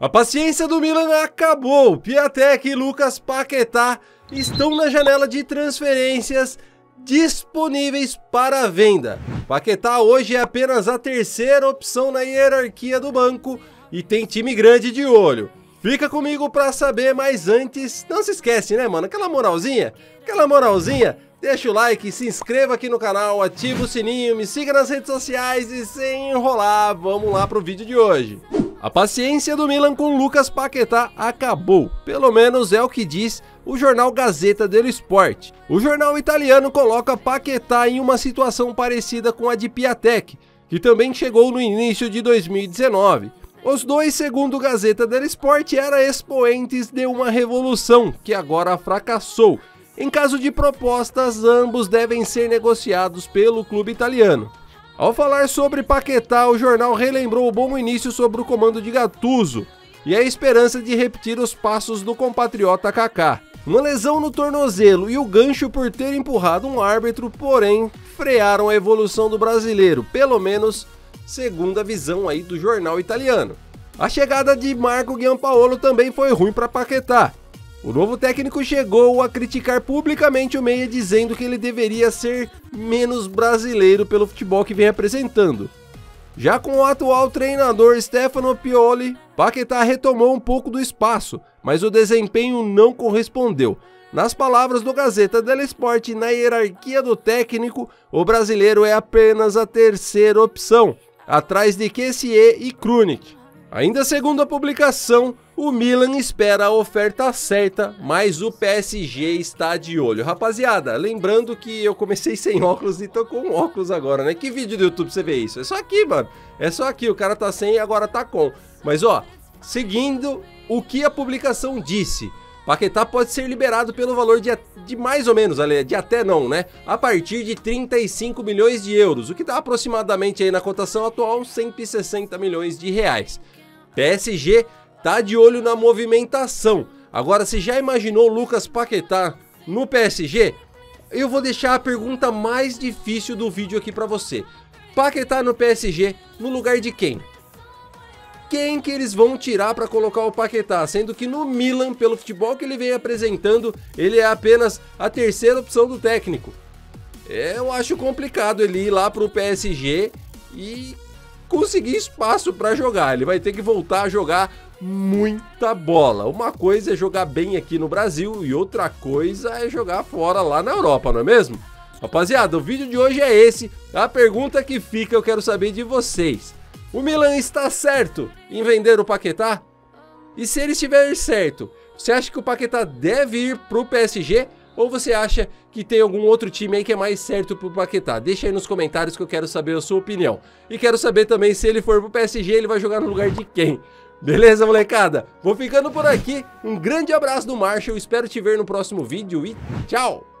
A paciência do Milan acabou. Piatek e Lucas Paquetá estão na janela de transferências disponíveis para venda. Paquetá hoje é apenas a terceira opção na hierarquia do banco e tem time grande de olho. Fica comigo para saber, mas antes, não se esquece, né, mano? Aquela moralzinha, aquela moralzinha, deixa o like, se inscreva aqui no canal, ativa o sininho, me siga nas redes sociais e sem enrolar, vamos lá pro vídeo de hoje. A paciência do Milan com Lucas Paquetá acabou, pelo menos é o que diz o jornal Gazeta dello Sport. O jornal italiano coloca Paquetá em uma situação parecida com a de Piatek, que também chegou no início de 2019. Os dois, segundo Gazeta dello Sport, eram expoentes de uma revolução que agora fracassou. Em caso de propostas, ambos devem ser negociados pelo clube italiano. Ao falar sobre Paquetá, o jornal relembrou o bom início sobre o comando de Gattuso e a esperança de repetir os passos do compatriota Kaká. Uma lesão no tornozelo e o gancho por ter empurrado um árbitro, porém, frearam a evolução do brasileiro, pelo menos segundo a visão aí do jornal italiano. A chegada de Marco Giampaolo também foi ruim para Paquetá, o novo técnico chegou a criticar publicamente o Meia, dizendo que ele deveria ser menos brasileiro pelo futebol que vem apresentando. Já com o atual treinador Stefano Pioli, Paquetá retomou um pouco do espaço, mas o desempenho não correspondeu. Nas palavras do Gazeta dello Sport, na hierarquia do técnico, o brasileiro é apenas a terceira opção, atrás de Kessier e Krunic. Ainda segundo a publicação, o Milan espera a oferta certa, mas o PSG está de olho. Rapaziada, lembrando que eu comecei sem óculos e tô com óculos agora, né? Que vídeo do YouTube você vê isso? É só aqui, mano. É só aqui, o cara tá sem e agora tá com. Mas ó, seguindo o que a publicação disse, Paquetá pode ser liberado pelo valor de, de mais ou menos, de até não, né? A partir de 35 milhões de euros, o que dá aproximadamente aí na cotação atual 160 milhões de reais. PSG tá de olho na movimentação. Agora, você já imaginou Lucas Paquetá no PSG? Eu vou deixar a pergunta mais difícil do vídeo aqui para você. Paquetá no PSG, no lugar de quem? Quem que eles vão tirar para colocar o Paquetá? Sendo que no Milan, pelo futebol que ele vem apresentando, ele é apenas a terceira opção do técnico. É, eu acho complicado ele ir lá pro PSG e conseguir espaço para jogar. Ele vai ter que voltar a jogar muita bola. Uma coisa é jogar bem aqui no Brasil e outra coisa é jogar fora lá na Europa, não é mesmo? Rapaziada, o vídeo de hoje é esse. A pergunta que fica eu quero saber de vocês. O Milan está certo em vender o Paquetá? E se ele estiver certo, você acha que o Paquetá deve ir para o PSG ou você acha que tem algum outro time aí que é mais certo pro Paquetá? Deixa aí nos comentários que eu quero saber a sua opinião. E quero saber também se ele for pro PSG, ele vai jogar no lugar de quem? Beleza, molecada? Vou ficando por aqui. Um grande abraço do Marshall, espero te ver no próximo vídeo e tchau!